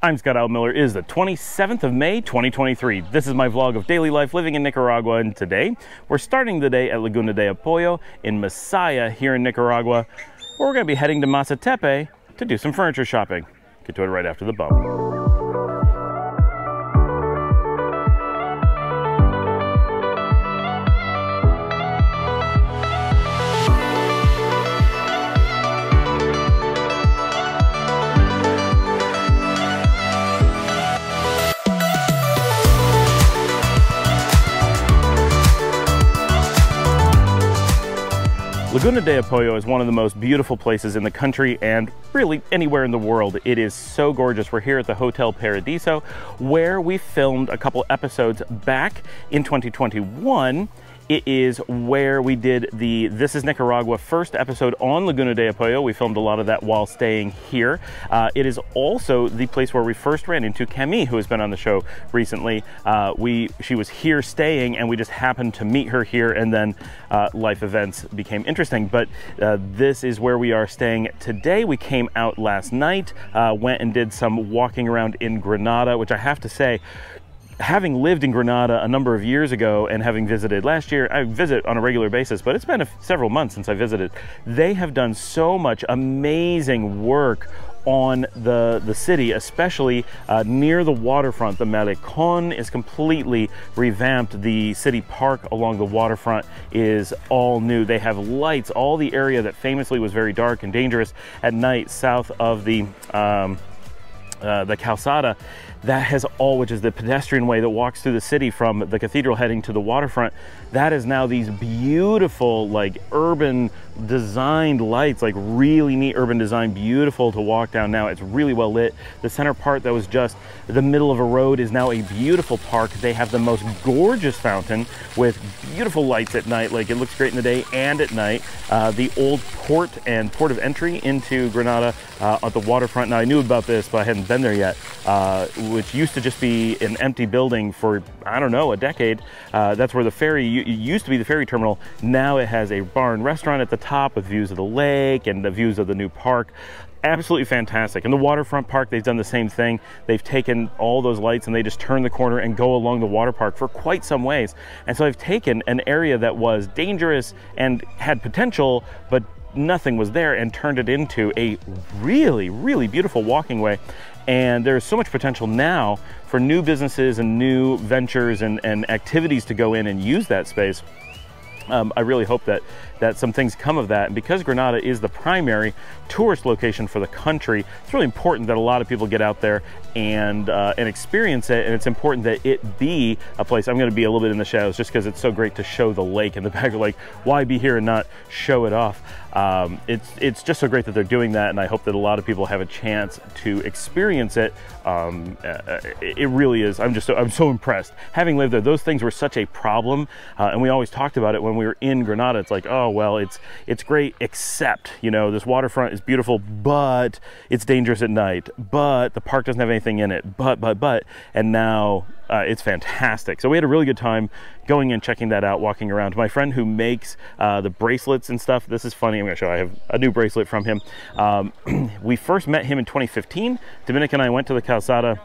I'm Scott Alan Miller. It is the 27th of May, 2023. This is my vlog of daily life living in Nicaragua, and today we're starting the day at Laguna de Apoyo in Masaya here in Nicaragua, where we're going to be heading to Masatepe to do some furniture shopping. Get to it right after the bump. Laguna de Apoyo is one of the most beautiful places in the country and really anywhere in the world. It is so gorgeous. We're here at the Hotel Paradiso where we filmed a couple episodes back in 2021 it is where we did the This is Nicaragua first episode on Laguna de Apoyo. We filmed a lot of that while staying here. Uh, it is also the place where we first ran into Camille, who has been on the show recently. Uh, we She was here staying and we just happened to meet her here and then uh, life events became interesting. But uh, this is where we are staying today. We came out last night, uh, went and did some walking around in Granada, which I have to say, having lived in Granada a number of years ago and having visited last year, I visit on a regular basis, but it's been several months since I visited. They have done so much amazing work on the, the city, especially uh, near the waterfront. The Malecon is completely revamped. The city park along the waterfront is all new. They have lights. All the area that famously was very dark and dangerous at night south of the um, uh, the calzada that has all which is the pedestrian way that walks through the city from the cathedral heading to the waterfront that is now these beautiful like urban designed lights like really neat urban design beautiful to walk down now. It's really well lit. The center part that was just the middle of a road is now a beautiful park. They have the most gorgeous fountain with beautiful lights at night. Like it looks great in the day and at night. Uh, the old port and port of entry into granada uh, at the waterfront. Now i knew about this but i hadn't been there yet uh, which used to just be an empty building for i don't know a decade. Uh, that's where the ferry used to be the ferry terminal. Now it has a bar and restaurant at the top with views of the lake and the views of the new park absolutely fantastic. In the waterfront park, they've done the same thing. They've taken all those lights and they just turn the corner and go along the water park for quite some ways. And so they've taken an area that was dangerous and had potential, but nothing was there and turned it into a really, really beautiful walking way. And there's so much potential now for new businesses and new ventures and, and activities to go in and use that space. Um, I really hope that that some things come of that. And because Granada is the primary tourist location for the country, it's really important that a lot of people get out there and uh, and experience it. And it's important that it be a place. I'm going to be a little bit in the shadows just because it's so great to show the lake in the back. of Like, why be here and not show it off? Um, it's it's just so great that they're doing that, and I hope that a lot of people have a chance to experience it. Um, uh, it really is. I'm just so, I'm so impressed. Having lived there, those things were such a problem, uh, and we always talked about it when we were in Granada. It's like, oh well it's it's great except you know this waterfront is beautiful but it's dangerous at night but the park doesn't have anything in it but but but and now uh, it's fantastic. So we had a really good time going and checking that out walking around. My friend who makes uh, the bracelets and stuff this is funny i'm gonna show i have a new bracelet from him. Um, we first met him in 2015 Dominica and i went to the calzada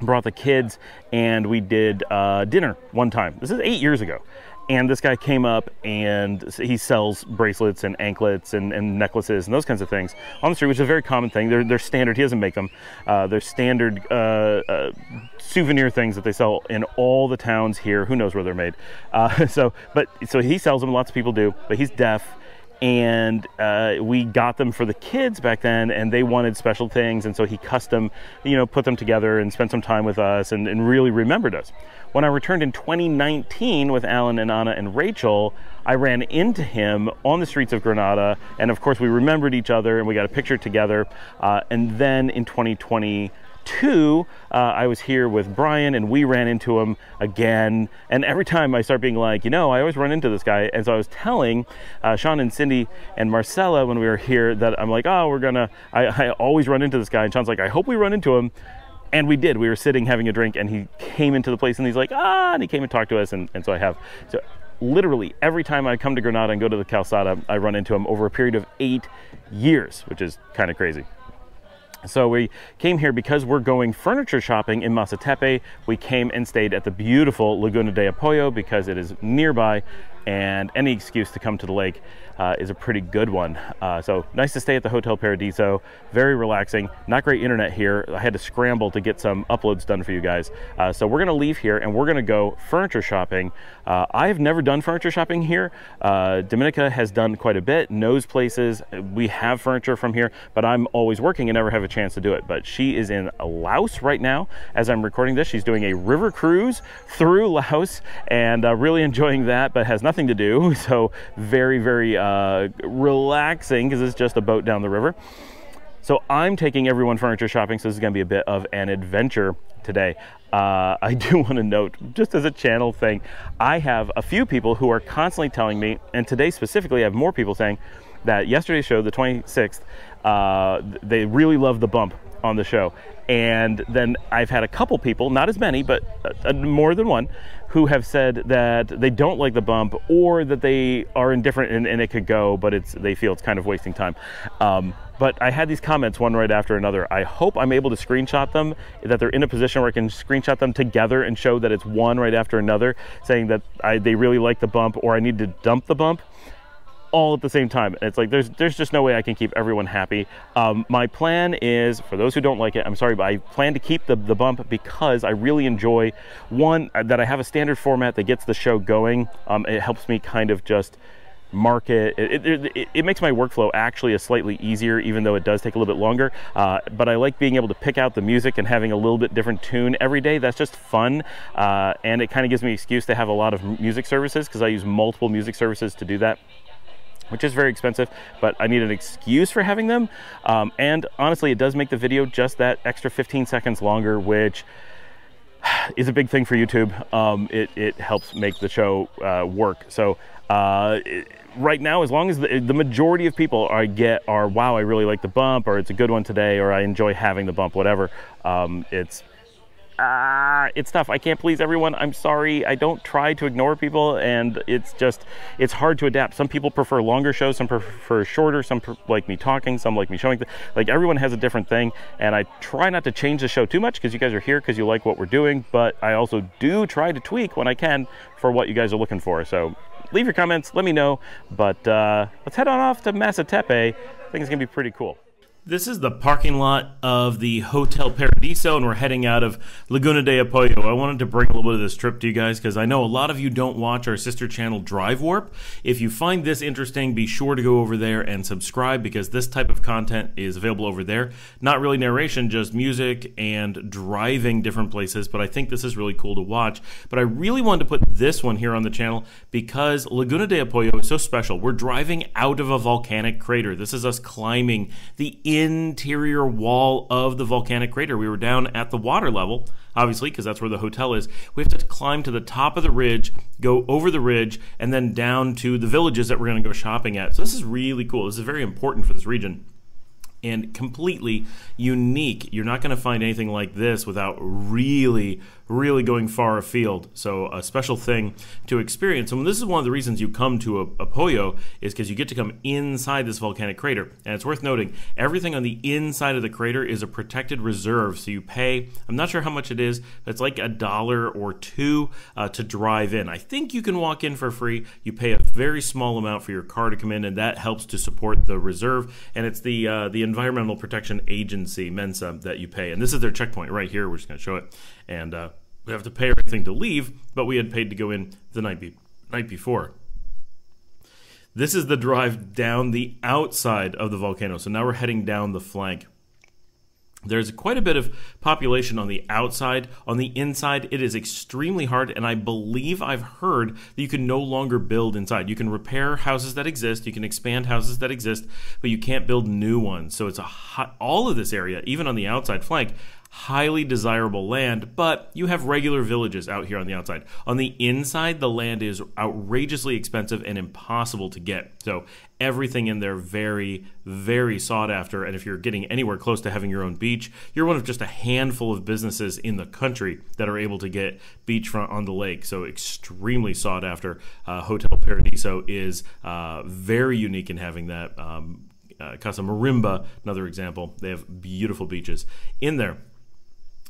brought the kids and we did uh, dinner one time. This is eight years ago and this guy came up and he sells bracelets and anklets and, and, necklaces and those kinds of things on the street, which is a very common thing. They're, they're standard. He doesn't make them. Uh, they're standard uh, uh, souvenir things that they sell in all the towns here. Who knows where they're made? Uh, so, but so he sells them. Lots of people do, but he's deaf and uh, we got them for the kids back then and they wanted special things and so he custom you know put them together and spent some time with us and, and really remembered us when I returned in 2019 with Alan and Anna and Rachel, I ran into him on the streets of Granada. And of course, we remembered each other and we got a picture together. Uh, and then in 2022, uh, I was here with Brian and we ran into him again. And every time I start being like, you know, I always run into this guy. And so I was telling uh, Sean and Cindy and Marcella when we were here that I'm like, oh, we're gonna, I, I always run into this guy. And Sean's like, I hope we run into him. And we did. We were sitting having a drink, and he came into the place, and he's like, ah, and he came and talked to us, and, and so I have. So literally every time I come to Granada and go to the Calzada, I run into him over a period of eight years, which is kind of crazy. So we came here because we're going furniture shopping in Masatepe. We came and stayed at the beautiful Laguna de Apoyo because it is nearby and any excuse to come to the lake uh, is a pretty good one. Uh, so nice to stay at the Hotel Paradiso. Very relaxing. Not great internet here. I had to scramble to get some uploads done for you guys. Uh, so we're gonna leave here and we're gonna go furniture shopping. Uh, I've never done furniture shopping here. Uh, Dominica has done quite a bit, knows places. We have furniture from here, but I'm always working and never have a chance to do it. But she is in Laos right now as I'm recording this. She's doing a river cruise through Laos and uh, really enjoying that, but has nothing nothing to do. So very, very uh, relaxing because it's just a boat down the river. So I'm taking everyone furniture shopping, so this is gonna be a bit of an adventure today. Uh, I do want to note, just as a channel thing, I have a few people who are constantly telling me, and today specifically, I have more people saying that yesterday's show, the 26th, uh, they really love the bump on the show. And then I've had a couple people, not as many, but uh, more than one, who have said that they don't like the bump or that they are indifferent and, and it could go, but it's they feel it's kind of wasting time. Um, but I had these comments one right after another. I hope I'm able to screenshot them, that they're in a position where I can screenshot them together and show that it's one right after another, saying that I, they really like the bump or I need to dump the bump all at the same time. And it's like there's there's just no way I can keep everyone happy. Um, my plan is, for those who don't like it, I'm sorry, but I plan to keep the, the bump because I really enjoy, one, uh, that I have a standard format that gets the show going. Um, it helps me kind of just market. It, it, it, it, makes my workflow actually a slightly easier, even though it does take a little bit longer. Uh, but I like being able to pick out the music and having a little bit different tune every day. That's just fun. Uh, and it kind of gives me excuse to have a lot of music services because I use multiple music services to do that which is very expensive, but I need an excuse for having them. Um, and honestly, it does make the video just that extra 15 seconds longer, which is a big thing for YouTube. Um, it, it, helps make the show uh, work. So uh, it, right now, as long as the, the, majority of people I get are, wow, I really like the bump, or it's a good one today, or I enjoy having the bump, whatever, um, it's ah, it's tough. I can't please everyone. I'm sorry. I don't try to ignore people, and it's just, it's hard to adapt. Some people prefer longer shows, some prefer shorter, some like me talking, some like me showing. Like everyone has a different thing, and I try not to change the show too much because you guys are here because you like what we're doing, but I also do try to tweak when I can for what you guys are looking for. So leave your comments, let me know, but uh, let's head on off to Masatepe. I think it's gonna be pretty cool. This is the parking lot of the Hotel Paradiso, and we're heading out of Laguna de Apoyo. I wanted to bring a little bit of this trip to you guys because I know a lot of you don't watch our sister channel Drive Warp. If you find this interesting, be sure to go over there and subscribe because this type of content is available over there. Not really narration, just music and driving different places, but I think this is really cool to watch. But I really wanted to put this one here on the channel because Laguna de Apoyo is so special. We're driving out of a volcanic crater. This is us climbing the interior wall of the volcanic crater. We were down at the water level, obviously, because that's where the hotel is. We have to climb to the top of the ridge, go over the ridge, and then down to the villages that we're going to go shopping at. So this is really cool. This is very important for this region and completely unique. You're not going to find anything like this without really really going far afield. So a special thing to experience. And this is one of the reasons you come to a, Apoyo is because you get to come inside this volcanic crater. And it's worth noting, everything on the inside of the crater is a protected reserve. So you pay, I'm not sure how much it is, but it's like a dollar or two uh, to drive in. I think you can walk in for free. You pay a very small amount for your car to come in, and that helps to support the reserve. And it's the uh, the Environmental Protection Agency, Mensa, that you pay. And this is their checkpoint right here. We're just going to show it. And uh, we have to pay everything to leave, but we had paid to go in the night, be- night before. This is the drive down the outside of the volcano. So now we're heading down the flank. There's quite a bit of population on the outside. On the inside, it is extremely hard, and I believe I've heard that you can no longer build inside. You can repair houses that exist, you can expand houses that exist, but you can't build new ones. So it's a hot, all of this area, even on the outside flank, highly desirable land, but you have regular villages out here on the outside. On the inside, the land is outrageously expensive and impossible to get. So everything in there very, very sought after. And if you're getting anywhere close to having your own beach, you're one of just a handful of businesses in the country that are able to get beachfront on the lake. So extremely sought after. Uh, Hotel Paradiso is uh, very unique in having that. Um, uh, Casa Marimba, another example. They have beautiful beaches in there.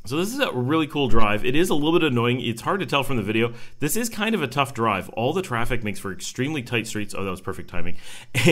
So this is a really cool drive. It is a little bit annoying. It's hard to tell from the video. This is kind of a tough drive. All the traffic makes for extremely tight streets. Oh, that was perfect timing.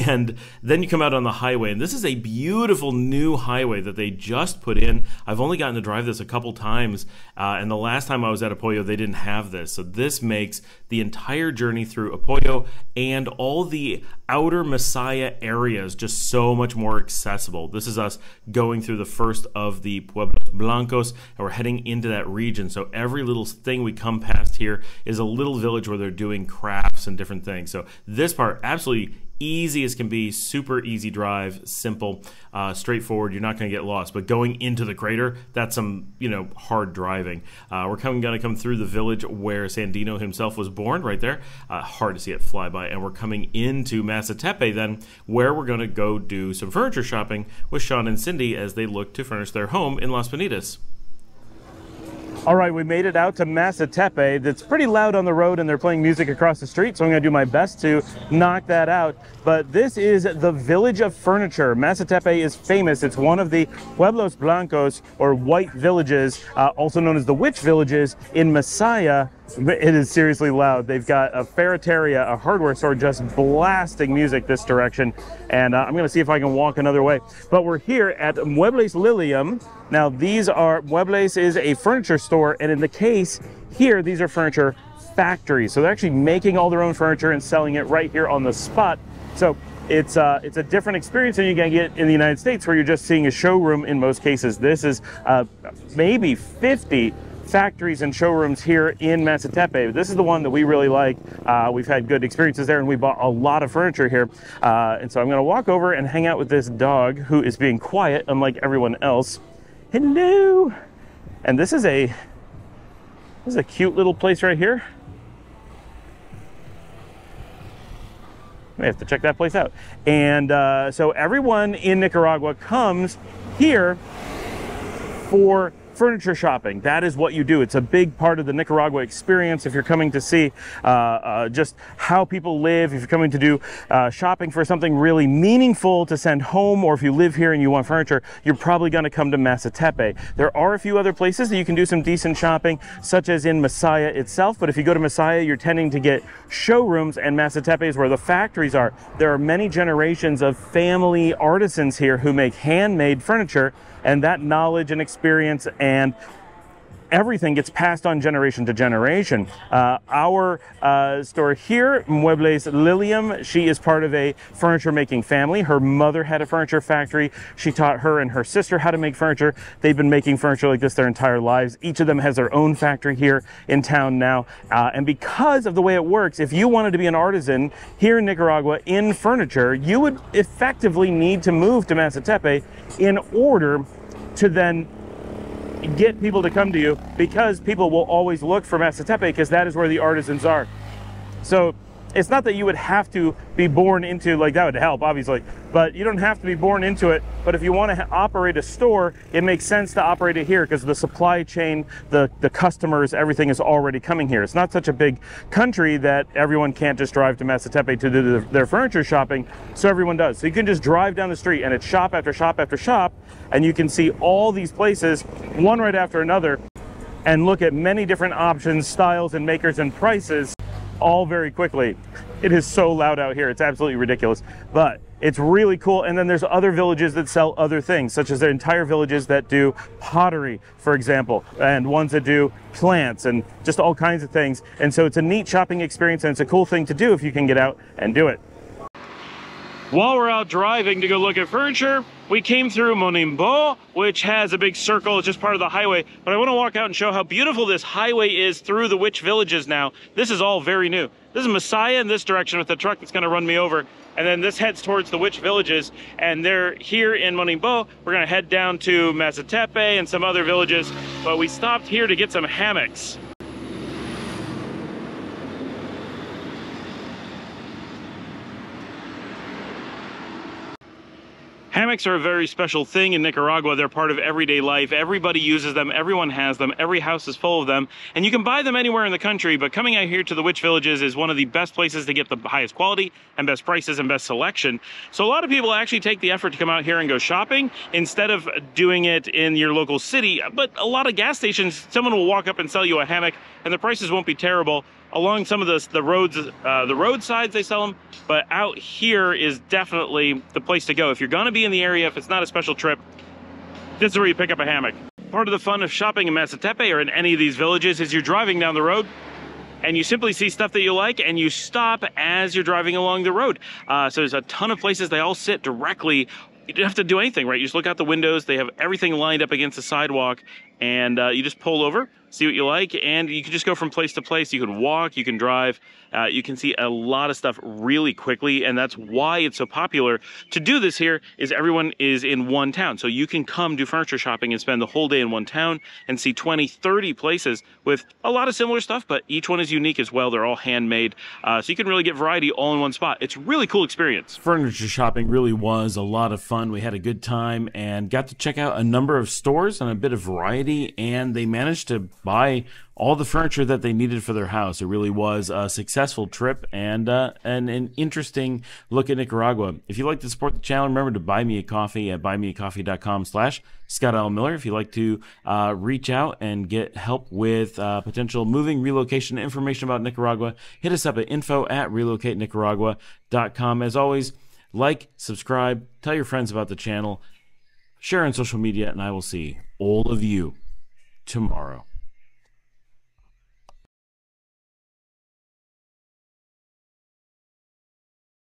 And then you come out on the highway, and this is a beautiful new highway that they just put in. I've only gotten to drive this a couple times, uh, and the last time I was at Apoyo, they didn't have this. So this makes the entire journey through Apoyo and all the outer Masaya areas just so much more accessible. This is us going through the first of the Pueblos Blancos, and we're heading into that region. So every little thing we come past here is a little village where they're doing crafts and different things. So this part absolutely easy as can be, super easy drive, simple, uh, straightforward. You're not going to get lost. But going into the crater, that's some you know hard driving. Uh, we're coming going to come through the village where Sandino himself was born, right there. Uh, hard to see it fly by, and we're coming into Masatepe then, where we're going to go do some furniture shopping with Sean and Cindy as they look to furnish their home in Las Penitas. All right, we made it out to Masatepe. It's pretty loud on the road and they're playing music across the street, so I'm gonna do my best to knock that out. But this is the Village of Furniture. Masatepe is famous. It's one of the Pueblos Blancos, or white villages, uh, also known as the witch villages in Masaya, it is seriously loud. They've got a Ferretería, a hardware store, just blasting music this direction. And uh, I'm going to see if I can walk another way. But we're here at Muebles Lilium. Now, these are, Muebles is a furniture store. And in the case here, these are furniture factories. So they're actually making all their own furniture and selling it right here on the spot. So it's uh, it's a different experience than you can get in the United States where you're just seeing a showroom in most cases. This is uh, maybe 50 factories and showrooms here in Masatepe. This is the one that we really like. Uh, we've had good experiences there and we bought a lot of furniture here. Uh, and so I'm gonna walk over and hang out with this dog who is being quiet unlike everyone else. Hello! And this is a, this is a cute little place right here. We have to check that place out. And uh, so everyone in Nicaragua comes here for furniture shopping. That is what you do. It's a big part of the Nicaragua experience. If you're coming to see uh, uh, just how people live, if you're coming to do uh, shopping for something really meaningful to send home, or if you live here and you want furniture, you're probably going to come to Masatepe. There are a few other places that you can do some decent shopping, such as in Masaya itself. But if you go to Masaya, you're tending to get showrooms, and Masatepe is where the factories are. There are many generations of family artisans here who make handmade furniture and that knowledge and experience and everything gets passed on generation to generation. Uh, our uh, store here, Muebles Lilium, she is part of a furniture making family. Her mother had a furniture factory. She taught her and her sister how to make furniture. They've been making furniture like this their entire lives. Each of them has their own factory here in town now. Uh, and because of the way it works, if you wanted to be an artisan here in Nicaragua in furniture, you would effectively need to move to Masatepe in order to then get people to come to you because people will always look for Masatepe because that is where the artisans are. So it's not that you would have to be born into like that would help obviously but you don't have to be born into it but if you want to operate a store it makes sense to operate it here because the supply chain the the customers everything is already coming here. It's not such a big country that everyone can't just drive to Masatepe to do their furniture shopping so everyone does. So you can just drive down the street and it's shop after shop after shop and you can see all these places one right after another and look at many different options styles and makers and prices all very quickly. It is so loud out here. It's absolutely ridiculous, but it's really cool. And then there's other villages that sell other things, such as the entire villages that do pottery, for example, and ones that do plants and just all kinds of things. And so it's a neat shopping experience and it's a cool thing to do if you can get out and do it. While we're out driving to go look at furniture, we came through Monimbo, which has a big circle. It's just part of the highway. But I want to walk out and show how beautiful this highway is through the witch villages now. This is all very new. This is Masaya in this direction with the truck that's going to run me over. And then this heads towards the witch villages. And they're here in Monimbo. We're going to head down to Masatepe and some other villages. But we stopped here to get some hammocks. Hammocks are a very special thing in Nicaragua. They're part of everyday life. Everybody uses them. Everyone has them. Every house is full of them. And you can buy them anywhere in the country, but coming out here to the Witch Villages is one of the best places to get the highest quality and best prices and best selection. So a lot of people actually take the effort to come out here and go shopping instead of doing it in your local city. But a lot of gas stations, someone will walk up and sell you a hammock and the prices won't be terrible along some of the, the roads, uh, the roadsides they sell them, but out here is definitely the place to go. If you're gonna be in the area, if it's not a special trip, this is where you pick up a hammock. Part of the fun of shopping in Masatepe or in any of these villages is you're driving down the road and you simply see stuff that you like and you stop as you're driving along the road. Uh, so there's a ton of places, they all sit directly you don't have to do anything, right? You just look out the windows. They have everything lined up against the sidewalk, and uh, you just pull over, see what you like, and you can just go from place to place. You can walk, you can drive, uh, you can see a lot of stuff really quickly, and that's why it's so popular. To do this here is everyone is in one town, so you can come do furniture shopping and spend the whole day in one town and see 20, 30 places with a lot of similar stuff, but each one is unique as well. They're all handmade, uh, so you can really get variety all in one spot. It's really cool experience. Furniture shopping really was a lot of fun. We had a good time and got to check out a number of stores and a bit of variety, and they managed to buy all the furniture that they needed for their house. It really was a successful trip and uh, an interesting look at Nicaragua. If you'd like to support the channel, remember to buy me a coffee at buymeacoffee.com slash Scott Alan Miller. If you'd like to uh, reach out and get help with uh, potential moving, relocation information about Nicaragua, hit us up at info at relocatenicaragua.com. As always, like, subscribe, tell your friends about the channel, share on social media, and I will see all of you tomorrow.